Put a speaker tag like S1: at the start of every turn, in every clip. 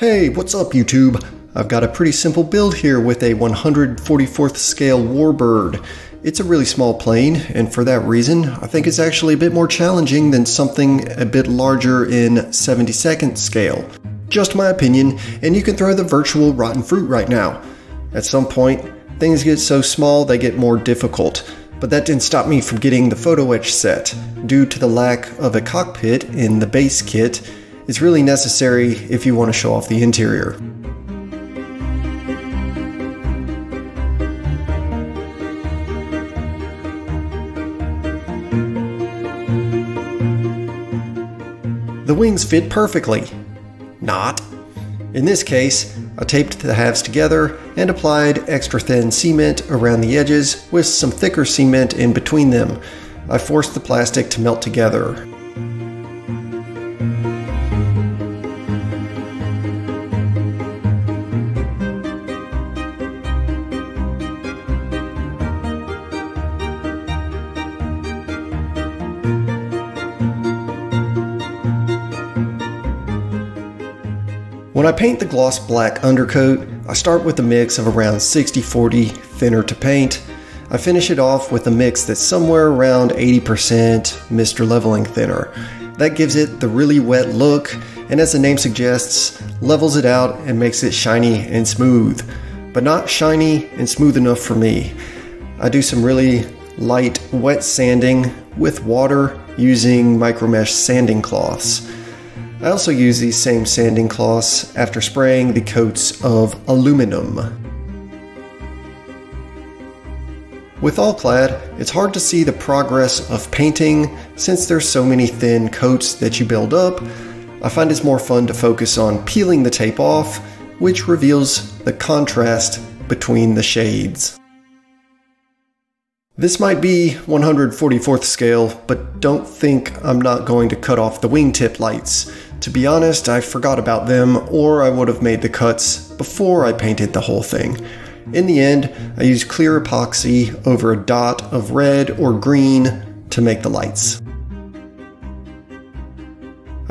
S1: Hey, what's up YouTube? I've got a pretty simple build here with a 144th scale Warbird. It's a really small plane, and for that reason, I think it's actually a bit more challenging than something a bit larger in 72nd scale. Just my opinion, and you can throw the virtual rotten fruit right now. At some point, things get so small they get more difficult, but that didn't stop me from getting the photo etch set. Due to the lack of a cockpit in the base kit, it's really necessary if you want to show off the interior. The wings fit perfectly. Not. In this case, I taped the halves together and applied extra thin cement around the edges with some thicker cement in between them. I forced the plastic to melt together. When I paint the gloss black undercoat, I start with a mix of around 60-40 thinner to paint. I finish it off with a mix that's somewhere around 80% Mr. Leveling Thinner. That gives it the really wet look, and as the name suggests, levels it out and makes it shiny and smooth. But not shiny and smooth enough for me. I do some really light wet sanding with water using micromesh sanding cloths. I also use these same sanding cloths after spraying the coats of aluminum. With Alclad, it's hard to see the progress of painting since there's so many thin coats that you build up. I find it's more fun to focus on peeling the tape off, which reveals the contrast between the shades. This might be 144th scale, but don't think I'm not going to cut off the wingtip lights. To be honest, I forgot about them, or I would have made the cuts before I painted the whole thing. In the end, I used clear epoxy over a dot of red or green to make the lights.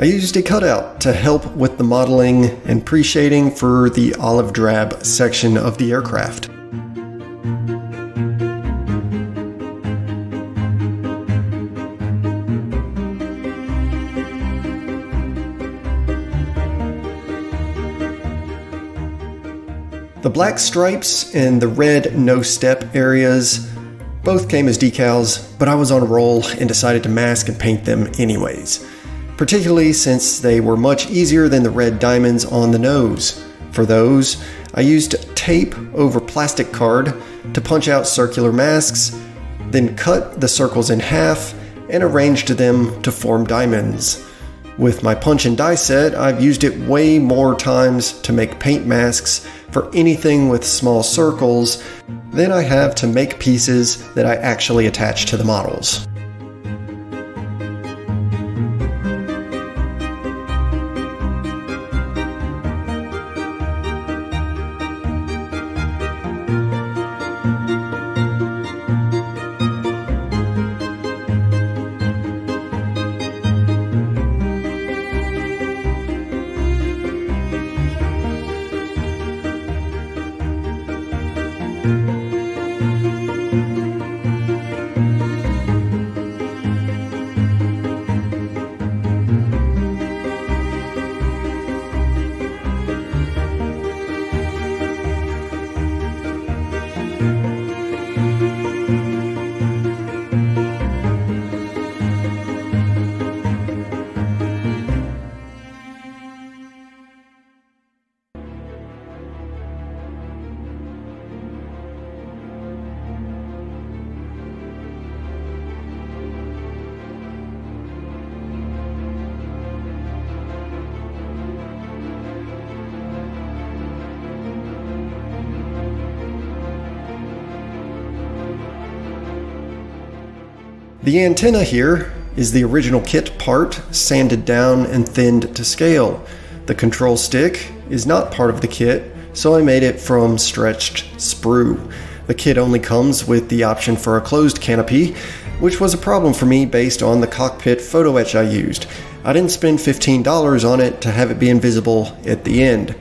S1: I used a cutout to help with the modeling and pre-shading for the olive drab section of the aircraft. The black stripes and the red no step areas both came as decals, but I was on a roll and decided to mask and paint them anyways, particularly since they were much easier than the red diamonds on the nose. For those, I used tape over plastic card to punch out circular masks, then cut the circles in half and arranged them to form diamonds. With my punch and die set, I've used it way more times to make paint masks for anything with small circles than I have to make pieces that I actually attach to the models. The antenna here is the original kit part, sanded down and thinned to scale. The control stick is not part of the kit, so I made it from stretched sprue. The kit only comes with the option for a closed canopy, which was a problem for me based on the cockpit photo etch I used. I didn't spend $15 on it to have it be invisible at the end.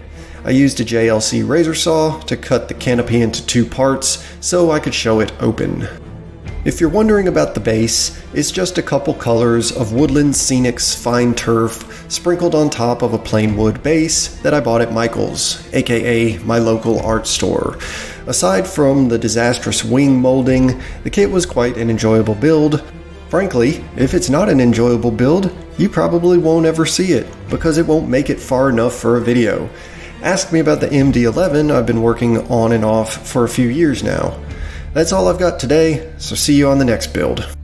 S1: I used a JLC razor saw to cut the canopy into two parts so I could show it open. If you're wondering about the base, it's just a couple colors of Woodland Scenics fine turf sprinkled on top of a plain wood base that I bought at Michael's, aka my local art store. Aside from the disastrous wing molding, the kit was quite an enjoyable build. Frankly, if it's not an enjoyable build, you probably won't ever see it, because it won't make it far enough for a video. Ask me about the MD11 I've been working on and off for a few years now. That's all I've got today, so see you on the next build.